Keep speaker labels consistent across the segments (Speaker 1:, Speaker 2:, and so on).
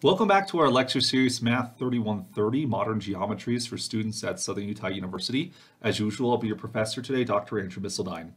Speaker 1: Welcome back to our lecture series, Math 3130, Modern Geometries for students at Southern Utah University. As usual, I'll be your professor today, Dr. Andrew Misseldine.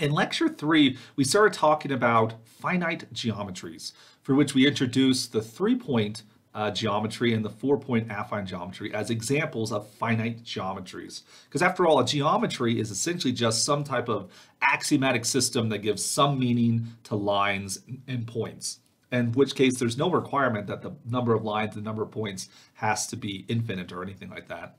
Speaker 1: In lecture three, we started talking about finite geometries, for which we introduced the three-point uh, geometry and the four-point affine geometry as examples of finite geometries. Because after all, a geometry is essentially just some type of axiomatic system that gives some meaning to lines and points in which case there's no requirement that the number of lines, the number of points has to be infinite or anything like that.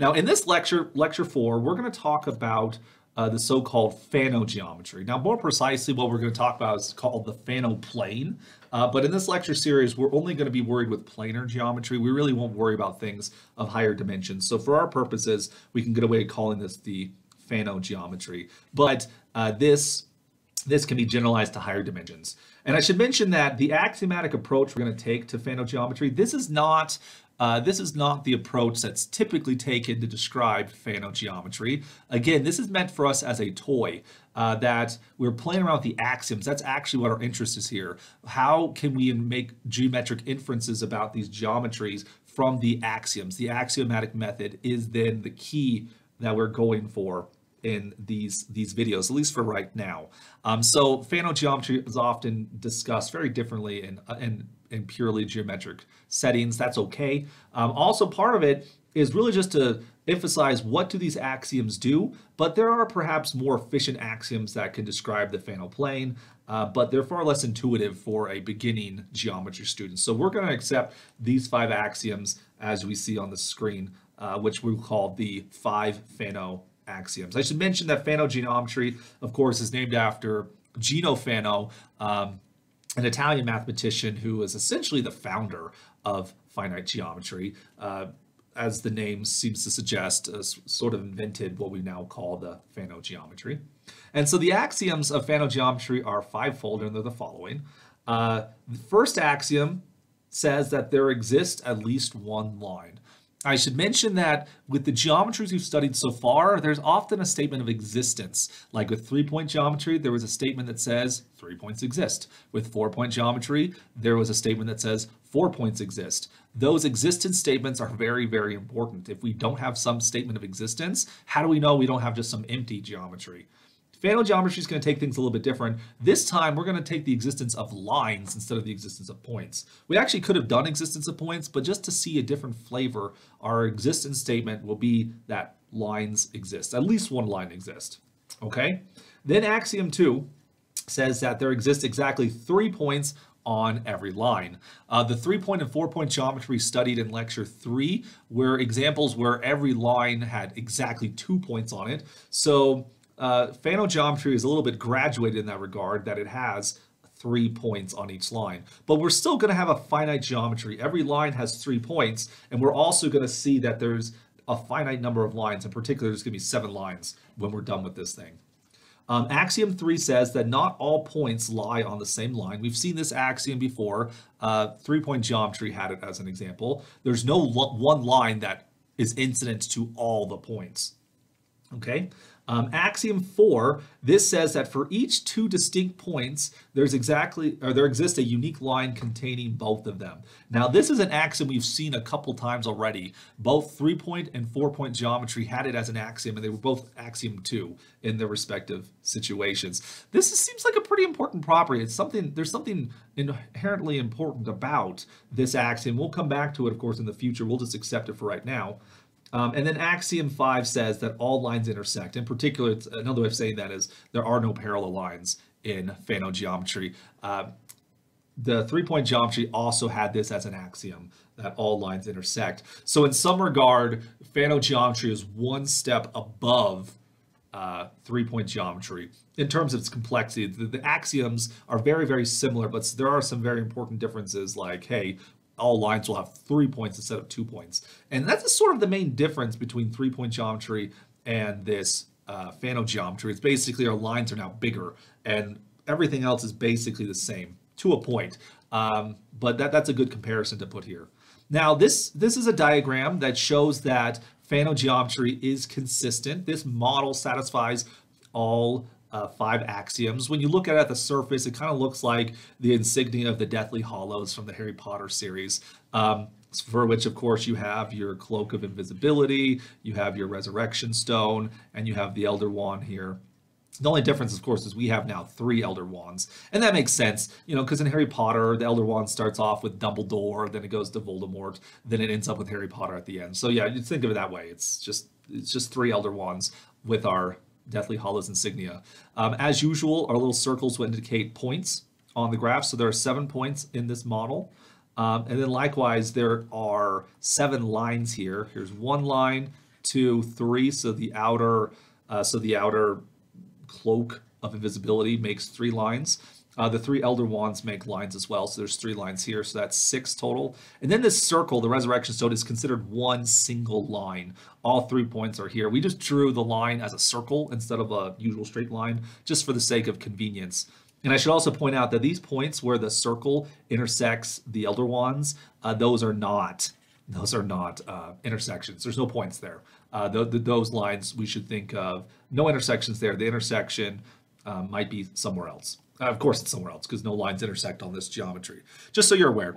Speaker 1: Now in this lecture, lecture four, we're going to talk about uh, the so-called Fano geometry. Now more precisely what we're going to talk about is called the Fano plane. Uh, but in this lecture series, we're only going to be worried with planar geometry. We really won't worry about things of higher dimensions. So for our purposes, we can get away calling this the Fano geometry. But uh, this this can be generalized to higher dimensions. And I should mention that the axiomatic approach we're going to take to Fano geometry, this is not uh, this is not the approach that's typically taken to describe Fano geometry. Again, this is meant for us as a toy uh, that we're playing around with the axioms. That's actually what our interest is here. How can we make geometric inferences about these geometries from the axioms? The axiomatic method is then the key that we're going for in these these videos, at least for right now. Um, so Fano geometry is often discussed very differently in, uh, in, in purely geometric settings. That's okay. Um, also, part of it is really just to emphasize what do these axioms do, but there are perhaps more efficient axioms that can describe the Fano plane, uh, but they're far less intuitive for a beginning geometry student. So we're going to accept these five axioms as we see on the screen, uh, which we call the five Fano axioms. I should mention that Fano geometry, of course, is named after Gino Fano, um, an Italian mathematician who is essentially the founder of finite geometry. Uh, as the name seems to suggest, uh, sort of invented what we now call the Fano geometry. And so the axioms of Fano geometry are fivefold, and they're the following. Uh, the first axiom says that there exists at least one line. I should mention that with the geometries we've studied so far, there's often a statement of existence. Like with three-point geometry, there was a statement that says three points exist. With four-point geometry, there was a statement that says four points exist. Those existence statements are very, very important. If we don't have some statement of existence, how do we know we don't have just some empty geometry? Fano geometry is going to take things a little bit different. This time, we're going to take the existence of lines instead of the existence of points. We actually could have done existence of points, but just to see a different flavor, our existence statement will be that lines exist. At least one line exists. Okay? Then axiom two says that there exists exactly three points on every line. Uh, the three-point and four-point geometry studied in lecture three were examples where every line had exactly two points on it. So uh, Fano geometry is a little bit graduated in that regard, that it has three points on each line. But we're still going to have a finite geometry. Every line has three points, and we're also going to see that there's a finite number of lines. In particular, there's going to be seven lines when we're done with this thing. Um, axiom 3 says that not all points lie on the same line. We've seen this axiom before. Uh, Three-point geometry had it as an example. There's no one line that is incident to all the points. Okay, um, axiom four, this says that for each two distinct points, there's exactly, or there exists a unique line containing both of them. Now, this is an axiom we've seen a couple times already. Both three-point and four-point geometry had it as an axiom, and they were both axiom two in their respective situations. This is, seems like a pretty important property. It's something, there's something inherently important about this axiom. We'll come back to it, of course, in the future. We'll just accept it for right now. Um, and then axiom five says that all lines intersect. In particular, it's, another way of saying that is there are no parallel lines in Fano geometry. Uh, the three-point geometry also had this as an axiom that all lines intersect. So in some regard, Fano geometry is one step above uh, three-point geometry in terms of its complexity. The, the, axioms are very, very similar, but there are some very important differences like, hey, all lines will have three points instead of two points. And that's sort of the main difference between three-point geometry and this uh, Fano geometry. It's basically our lines are now bigger and everything else is basically the same to a point. Um, but that, that's a good comparison to put here. Now, this, this is a diagram that shows that Fano geometry is consistent. This model satisfies all uh, five axioms. When you look at it at the surface, it kind of looks like the insignia of the Deathly Hallows from the Harry Potter series. Um, for which, of course, you have your Cloak of Invisibility, you have your Resurrection Stone, and you have the Elder Wand here. The only difference, of course, is we have now three Elder Wands. And that makes sense, you know, because in Harry Potter, the Elder Wand starts off with Dumbledore, then it goes to Voldemort, then it ends up with Harry Potter at the end. So yeah, you think of it that way. It's just it's just three Elder Wands with our Deathly Hallows insignia. Um, as usual, our little circles will indicate points on the graph. So there are seven points in this model. Um, and then likewise, there are seven lines here. Here's one line, two, three. So the outer, uh, so the outer cloak of invisibility makes three lines. Uh, the three elder wands make lines as well, so there's three lines here, so that's six total. And then this circle, the resurrection stone, is considered one single line. All three points are here. We just drew the line as a circle instead of a usual straight line, just for the sake of convenience. And I should also point out that these points where the circle intersects the elder wands, uh, those are not those are not uh, intersections. There's no points there. Uh, those lines we should think of no intersections there. The intersection uh, might be somewhere else. Uh, of course, it's somewhere else because no lines intersect on this geometry. Just so you're aware.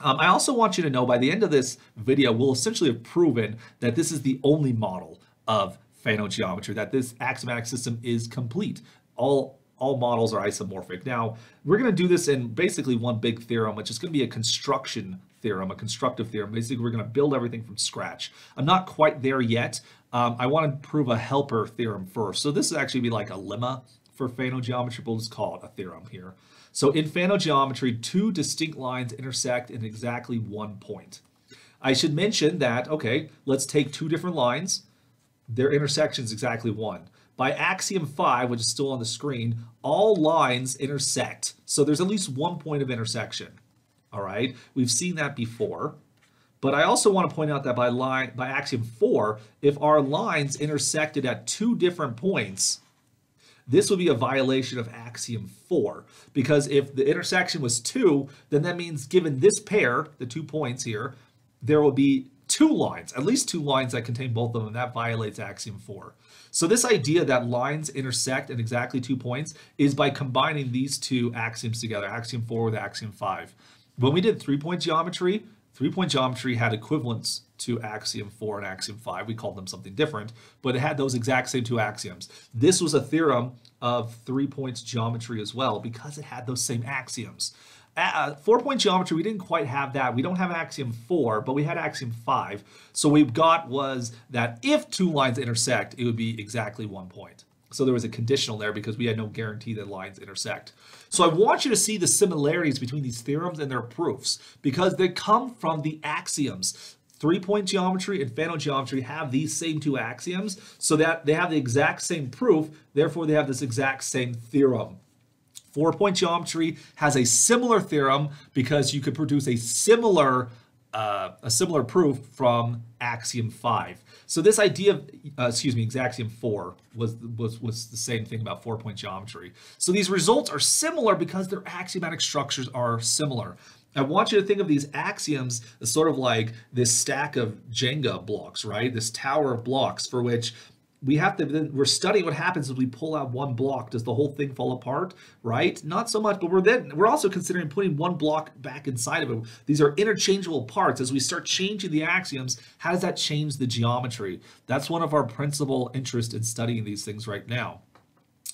Speaker 1: Um, I also want you to know by the end of this video, we'll essentially have proven that this is the only model of Fano geometry, that this axiomatic system is complete. All all models are isomorphic. Now, we're going to do this in basically one big theorem, which is going to be a construction theorem, a constructive theorem. Basically, we're going to build everything from scratch. I'm not quite there yet. Um, I want to prove a helper theorem first. So this would actually be like a lemma for Fano geometry, we'll just call it a theorem here. So in Fano geometry, two distinct lines intersect in exactly one point. I should mention that, okay, let's take two different lines. Their intersection is exactly one. By axiom 5, which is still on the screen, all lines intersect. So there's at least one point of intersection. All right, we've seen that before. But I also want to point out that by line by axiom 4, if our lines intersected at two different points, this would be a violation of axiom 4 because if the intersection was 2, then that means given this pair, the two points here, there will be two lines, at least two lines that contain both of them. And that violates axiom 4. So this idea that lines intersect at exactly two points is by combining these two axioms together, axiom 4 with axiom 5. When we did three-point geometry, three-point geometry had equivalents to axiom 4 and axiom 5. We called them something different, but it had those exact same two axioms. This was a theorem of three points geometry as well because it had those same axioms. Uh, four-point geometry, we didn't quite have that. We don't have axiom 4, but we had axiom 5. So we got was that if two lines intersect, it would be exactly one point. So there was a conditional there because we had no guarantee that lines intersect. So I want you to see the similarities between these theorems and their proofs because they come from the axioms. Three-point geometry and Fano geometry have these same two axioms so that they have the exact same proof, therefore they have this exact same theorem. Four-point geometry has a similar theorem because you could produce a similar uh, a similar proof from axiom 5. So this idea of, uh, excuse me, axiom 4 was, was, was the same thing about four-point geometry. So these results are similar because their axiomatic structures are similar. I want you to think of these axioms as sort of like this stack of Jenga blocks, right? This tower of blocks for which we have to then we're studying what happens if we pull out one block. Does the whole thing fall apart right? Not so much but we're then we're also considering putting one block back inside of it. These are interchangeable parts. As we start changing the axioms how does that change the geometry? That's one of our principal interest in studying these things right now.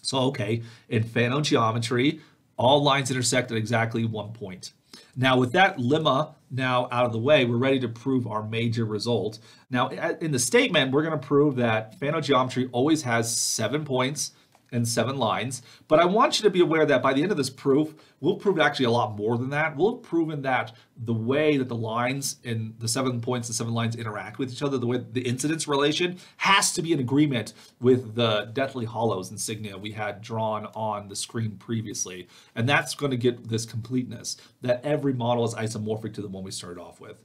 Speaker 1: So okay in Fano geometry all lines intersect at exactly one point now with that lemma now out of the way, we're ready to prove our major result. Now in the statement, we're going to prove that Fano geometry always has seven points and seven lines. But I want you to be aware that by the end of this proof, we'll prove actually a lot more than that. We'll have proven that the way that the lines in the seven points and seven lines interact with each other, the way the incidence relation has to be in agreement with the Deathly Hallows insignia we had drawn on the screen previously. And that's going to get this completeness, that every model is isomorphic to the one we started off with.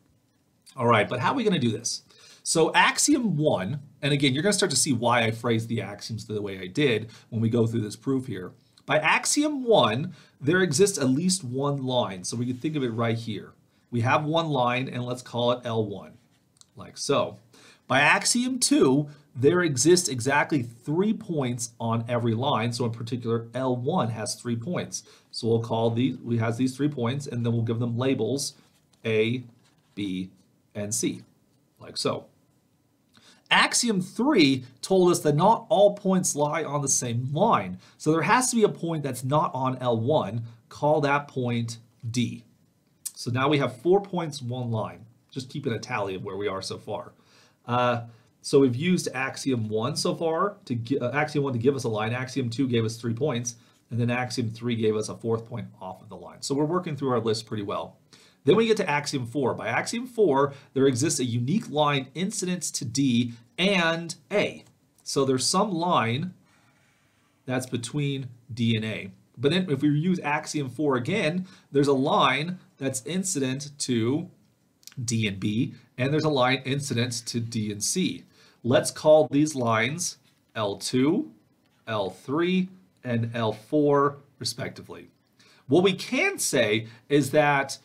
Speaker 1: All right, but how are we going to do this? So axiom one, and again, you're going to start to see why I phrased the axioms the way I did when we go through this proof here. By axiom one, there exists at least one line. So we can think of it right here. We have one line and let's call it L1, like so. By axiom 2, there exists exactly three points on every line. So in particular, L1 has three points. So we'll call these, we has these three points, and then we'll give them labels A, B, and C, like so. Axiom 3 told us that not all points lie on the same line. So there has to be a point that's not on L1. Call that point D. So now we have four points, one line. Just keeping a tally of where we are so far. Uh, so we've used axiom 1 so far, to uh, axiom 1 to give us a line. Axiom 2 gave us three points, and then axiom 3 gave us a fourth point off of the line. So we're working through our list pretty well. Then we get to axiom 4. By axiom 4, there exists a unique line incident to D and A. So there's some line that's between D and A. But then if we use axiom 4 again, there's a line that's incident to D and B, and there's a line incident to D and C. Let's call these lines L2, L3, and L4 respectively. What we can say is that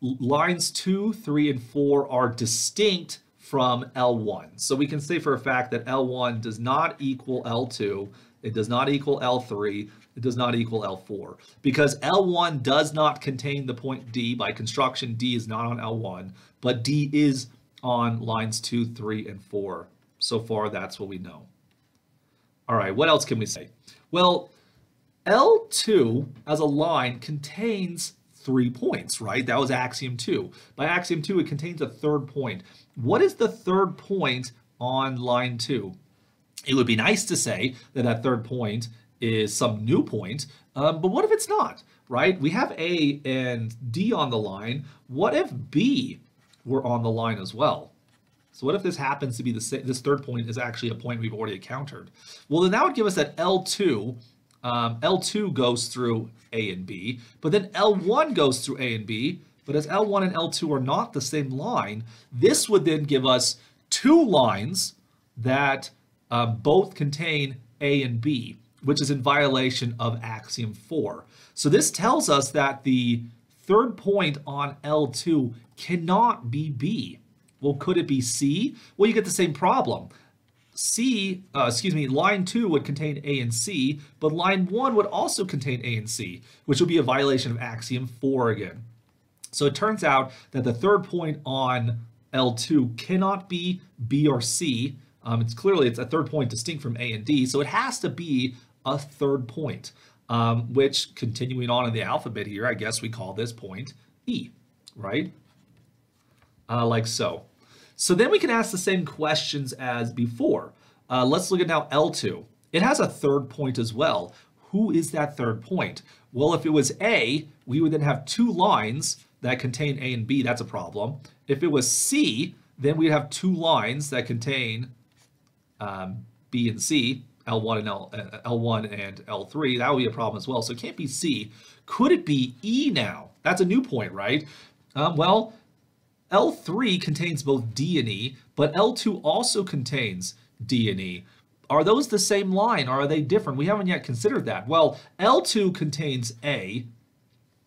Speaker 1: lines 2, 3, and 4 are distinct from L1. So we can say for a fact that L1 does not equal L2, it does not equal L3, it does not equal L4. Because L1 does not contain the point D, by construction D is not on L1, but D is on lines 2, 3, and 4. So far, that's what we know. All right, what else can we say? Well, L2 as a line contains three points, right? That was axiom two. By axiom two, it contains a third point. What is the third point on line two? It would be nice to say that that third point is some new point, um, but what if it's not, right? We have A and D on the line. What if B were on the line as well? So what if this happens to be the same? this third point is actually a point we've already encountered? Well, then that would give us that L2 um, L2 goes through A and B, but then L1 goes through A and B, but as L1 and L2 are not the same line, this would then give us two lines that um, both contain A and B, which is in violation of axiom 4. So this tells us that the third point on L2 cannot be B. Well, could it be C? Well, you get the same problem. C, uh, excuse me, line 2 would contain A and C, but line 1 would also contain A and C, which would be a violation of axiom 4 again. So it turns out that the third point on L2 cannot be B or C. Um, it's clearly it's a third point distinct from A and D, so it has to be a third point, um, which continuing on in the alphabet here, I guess we call this point E, right? Uh, like so. So then we can ask the same questions as before. Uh, let's look at now L2. It has a third point as well. Who is that third point? Well, if it was A, we would then have two lines that contain A and B. That's a problem. If it was C, then we'd have two lines that contain um, B and C, L1 and L, uh, L1 and L3. That would be a problem as well. So it can't be C. Could it be E now? That's a new point, right? Um, well, L3 contains both D and E, but L2 also contains D and E. Are those the same line or are they different? We haven't yet considered that. Well, L2 contains A,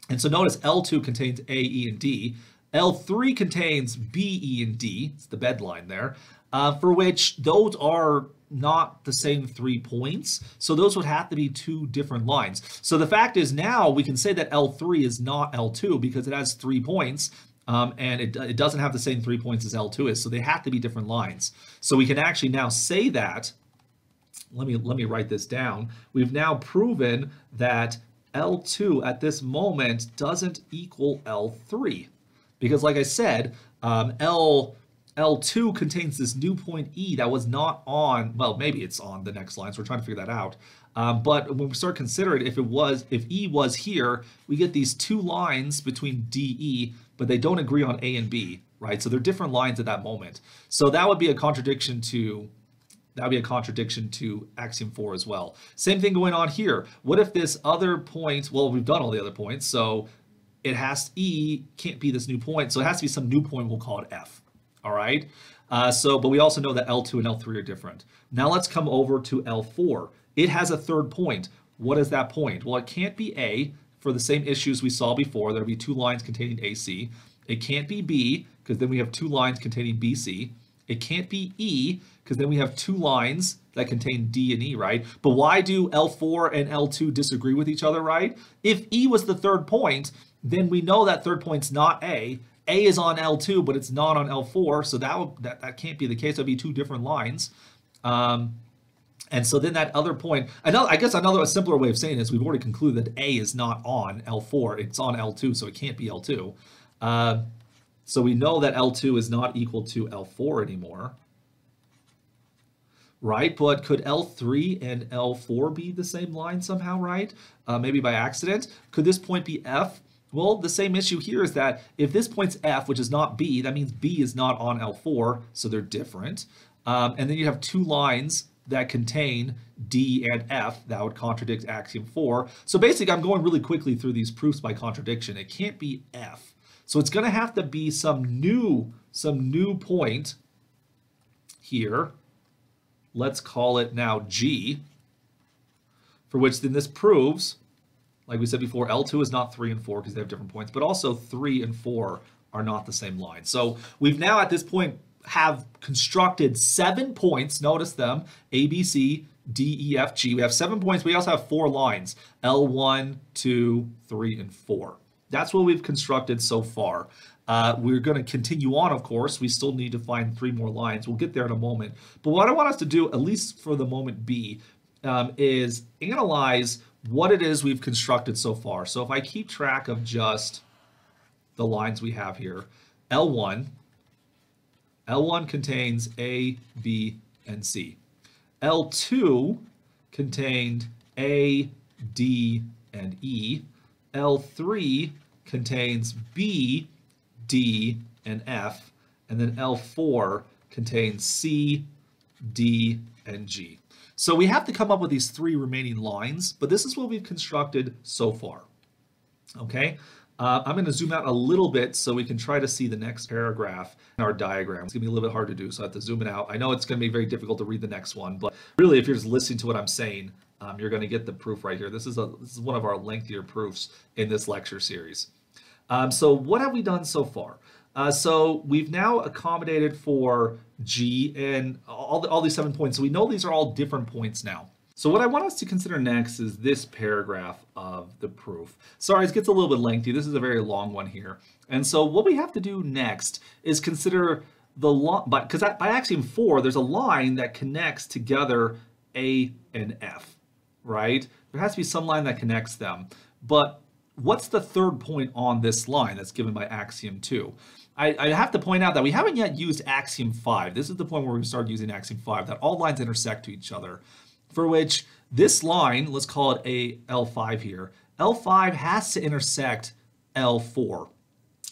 Speaker 1: and so notice L2 contains A, E, and D. L3 contains B, E, and D. It's the bed line there, uh, for which those are not the same three points. So those would have to be two different lines. So the fact is now we can say that L3 is not L2 because it has three points um, and it, it doesn't have the same three points as L2 is, so they have to be different lines. So we can actually now say that, let me, let me write this down, we've now proven that L2 at this moment doesn't equal L3. Because like I said, um, L, L2 contains this new point E that was not on, well, maybe it's on the next line, so we're trying to figure that out. Um, but when we start considering if it was, if E was here, we get these two lines between DE but they don't agree on A and B, right? So they're different lines at that moment. So that would be a contradiction to that would be a contradiction to axiom 4 as well. Same thing going on here. What if this other point, well, we've done all the other points, so it has, E can't be this new point, so it has to be some new point, we'll call it F, all right? Uh, so, but we also know that L2 and L3 are different. Now let's come over to L4. It has a third point. What is that point? Well, it can't be A for the same issues we saw before. There'll be two lines containing AC. It can't be B, because then we have two lines containing BC. It can't be E because then we have two lines that contain D and E, right? But why do L4 and L2 disagree with each other, right? If E was the third point, then we know that third point's not A. A is on L2, but it's not on L4, so that would, that, that can't be the case. That'd be two different lines. Um, and so then that other point, another, I guess another simpler way of saying this, we've already concluded that A is not on L4, it's on L2, so it can't be L2. Uh, so we know that L2 is not equal to L4 anymore right? But could L3 and L4 be the same line somehow, right? Uh, maybe by accident. Could this point be F? Well, the same issue here is that if this point's F, which is not B, that means B is not on L4, so they're different. Um, and then you have two lines that contain D and F that would contradict axiom 4. So basically, I'm going really quickly through these proofs by contradiction. It can't be F. So it's going to have to be some new, some new point here let's call it now G, for which then this proves, like we said before, L2 is not 3 and 4 because they have different points, but also 3 and 4 are not the same line. So we've now at this point have constructed seven points, notice them, A, B, C, D, E, F, G. We have seven points, we also have four lines, L1, 2, 3, and 4. That's what we've constructed so far. Uh, we're going to continue on, of course. We still need to find three more lines. We'll get there in a moment. But what I want us to do, at least for the moment B, um, is analyze what it is we've constructed so far. So if I keep track of just the lines we have here, L1, L1 contains A, B, and C. L2 contained A, D, and E. L3 contains B, D, and F, and then L4 contains C, D, and G. So we have to come up with these three remaining lines, but this is what we've constructed so far. Okay, uh, I'm going to zoom out a little bit so we can try to see the next paragraph in our diagram. It's going to be a little bit hard to do, so I have to zoom it out. I know it's going to be very difficult to read the next one, but really if you're just listening to what I'm saying, um, you're going to get the proof right here. This is, a, this is one of our lengthier proofs in this lecture series. Um, so what have we done so far? Uh, so we've now accommodated for G and all, the, all these seven points. So we know these are all different points now. So what I want us to consider next is this paragraph of the proof. Sorry, it gets a little bit lengthy. This is a very long one here. And so what we have to do next is consider the line, because by axiom four, there's a line that connects together A and F, right? There has to be some line that connects them. But what's the third point on this line that's given by axiom 2? I, have to point out that we haven't yet used axiom 5. This is the point where we start using axiom 5, that all lines intersect to each other, for which this line, let's call it a L5 here, L5 has to intersect L4.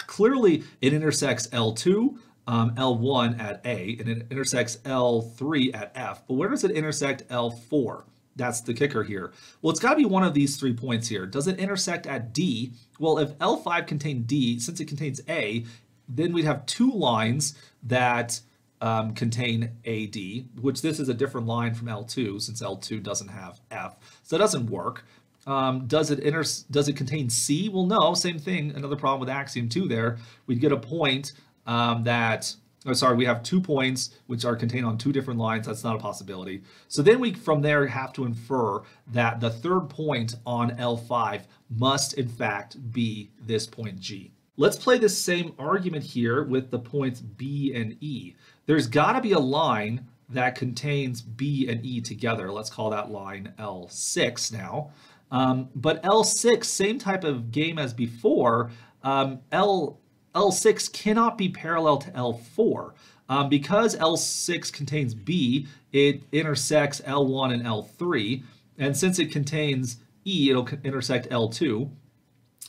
Speaker 1: Clearly, it intersects L2, um, L1 at A, and it intersects L3 at F, but where does it intersect L4? That's the kicker here. Well, it's got to be one of these three points here. Does it intersect at D? Well, if L5 contained D, since it contains A, then we'd have two lines that um, contain AD, which this is a different line from L2 since L2 doesn't have F. So it doesn't work. Um, does it inter does it contain C? Well, no, same thing. Another problem with axiom 2 there. We'd get a point um, that oh, sorry, we have two points which are contained on two different lines. That's not a possibility. So then we, from there, have to infer that the third point on L5 must, in fact, be this point G. Let's play this same argument here with the points B and E. There's got to be a line that contains B and E together. Let's call that line L6 now. Um, but L6, same type of game as before, um, L L6 cannot be parallel to L4. Um, because L6 contains B, it intersects L1 and L3. And since it contains E, it'll intersect L2,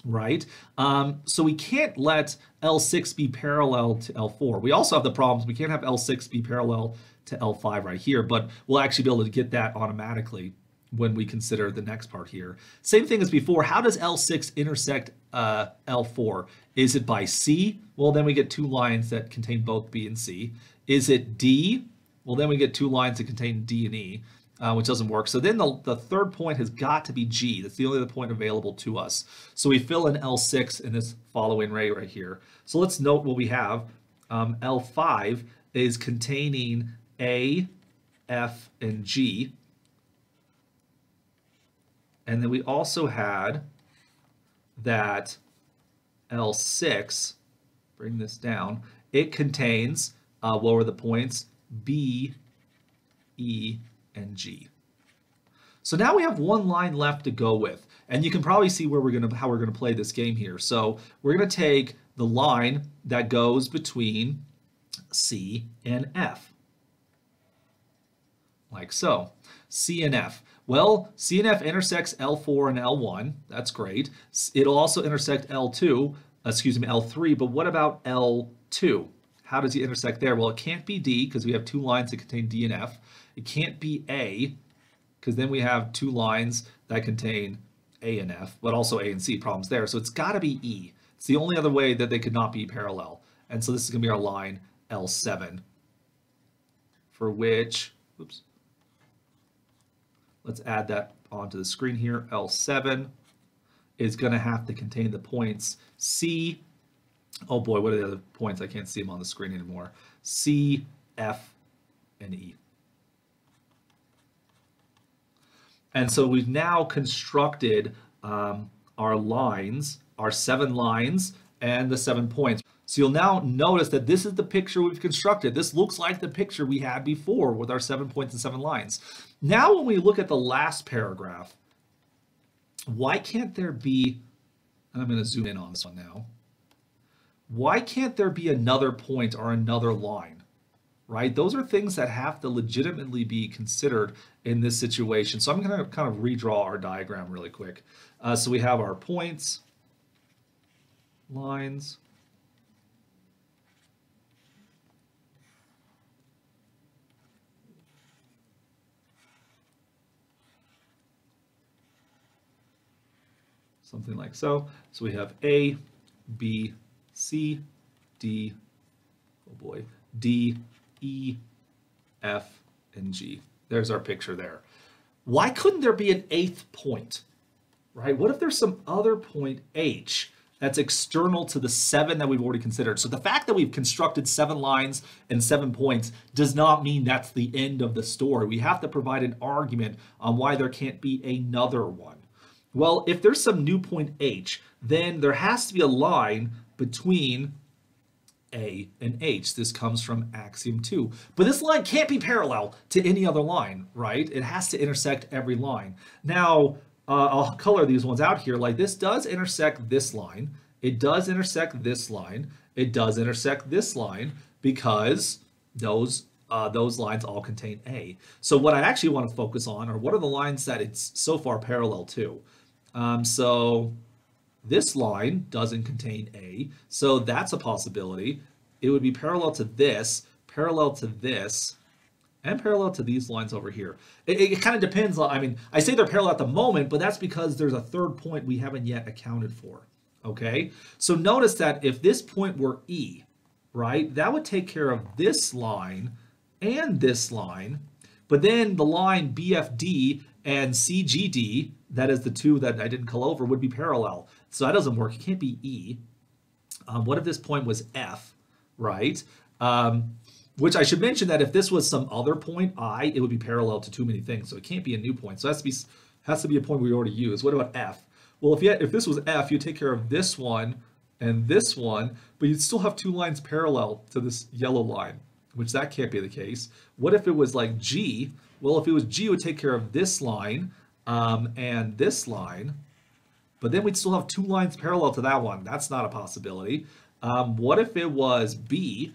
Speaker 1: right? Um, so we can't let L6 be parallel to L4. We also have the problems, we can't have L6 be parallel to L5 right here, but we'll actually be able to get that automatically when we consider the next part here. Same thing as before, how does L6 intersect uh, L4? Is it by C? Well, then we get two lines that contain both B and C. Is it D? Well, then we get two lines that contain D and E, uh, which doesn't work. So then the, the third point has got to be G. That's the only other point available to us. So we fill in L6 in this following ray right here. So let's note what we have. Um, L5, is containing A, F, and G. And then we also had that L6, bring this down, it contains, uh, what were the points? B, E, and G. So now we have one line left to go with. And you can probably see where we're gonna how we're gonna play this game here. So we're gonna take the line that goes between C and F. Like so. C and F. Well, C and F intersects L4 and L1. That's great. It'll also intersect L2, excuse me, L3, but what about L2? How does he intersect there? Well, it can't be D because we have two lines that contain D and F. It can't be A because then we have two lines that contain A and F, but also A and C problems there. So it's got to be E. It's the only other way that they could not be parallel. And so this is going to be our line L7 for which, oops, let's add that onto the screen here. L7 is going to have to contain the points C, oh boy, what are the other points? I can't see them on the screen anymore. C, F, and E. And so we've now constructed um, our lines, our seven lines, and the seven points. So you'll now notice that this is the picture we've constructed. This looks like the picture we had before with our seven points and seven lines. Now when we look at the last paragraph, why can't there be, and I'm going to zoom in on this one now, why can't there be another point or another line? Right? Those are things that have to legitimately be considered in this situation. So I'm going to kind of redraw our diagram really quick. Uh, so we have our points, lines, something like so. So we have A, B, C, D, oh boy, D, E, F, and G. There's our picture there. Why couldn't there be an eighth point, right? What if there's some other point H that's external to the seven that we've already considered? So the fact that we've constructed seven lines and seven points does not mean that's the end of the story. We have to provide an argument on why there can't be another one. Well, if there's some new point H, then there has to be a line between A and H. This comes from axiom 2. But this line can't be parallel to any other line, right? It has to intersect every line. Now, uh, I'll color these ones out here. Like this does intersect this line. It does intersect this line. It does intersect this line because those uh, those lines all contain A. So what I actually want to focus on are what are the lines that it's so far parallel to. Um, so this line doesn't contain A, so that's a possibility. It would be parallel to this, parallel to this, and parallel to these lines over here. It, it, kind of depends on, I mean, I say they're parallel at the moment, but that's because there's a third point we haven't yet accounted for, okay? So notice that if this point were E, right, that would take care of this line and this line, but then the line BFD and CGD, that is the two that I didn't call over, would be parallel. So that doesn't work. It can't be E. Um, what if this point was F, right? Um, which I should mention that if this was some other point, I, it would be parallel to too many things. So it can't be a new point. So it has to be, has to be a point we already used. What about F? Well, if, had, if this was F, you take care of this one and this one, but you'd still have two lines parallel to this yellow line, which that can't be the case. What if it was like G? Well, if it was G, it would take care of this line um, and this line, but then we'd still have two lines parallel to that one. That's not a possibility. Um, what if it was B?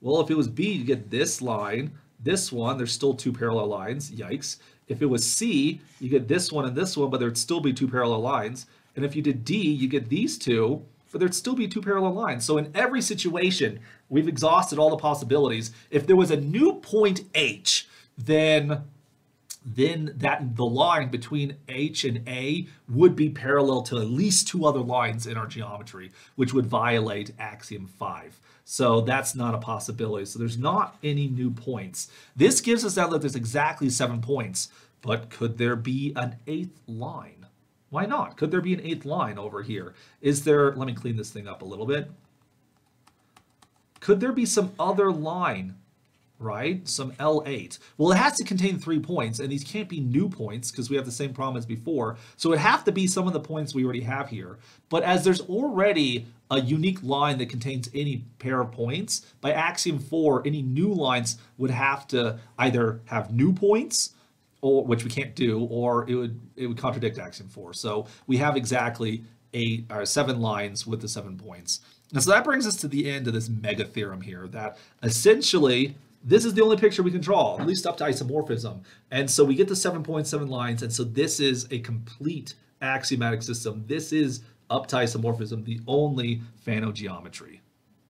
Speaker 1: Well, if it was B, you get this line, this one, there's still two parallel lines, yikes. If it was C, you get this one and this one, but there'd still be two parallel lines. And if you did D, you get these two, but there'd still be two parallel lines. So in every situation, we've exhausted all the possibilities. If there was a new point H, then then that the line between H and A would be parallel to at least two other lines in our geometry, which would violate axiom 5. So that's not a possibility. So there's not any new points. This gives us out that there's exactly seven points, but could there be an eighth line? Why not? Could there be an eighth line over here? Is there, let me clean this thing up a little bit. Could there be some other line right? Some L8. Well, it has to contain three points, and these can't be new points because we have the same problem as before. So it have to be some of the points we already have here. But as there's already a unique line that contains any pair of points, by axiom 4, any new lines would have to either have new points, or which we can't do, or it would it would contradict axiom 4. So we have exactly eight or seven lines with the seven points. And so that brings us to the end of this mega theorem here that essentially this is the only picture we can draw, at least up to isomorphism. And so we get the 7.7 lines. And so this is a complete axiomatic system. This is up to isomorphism, the only Fano geometry.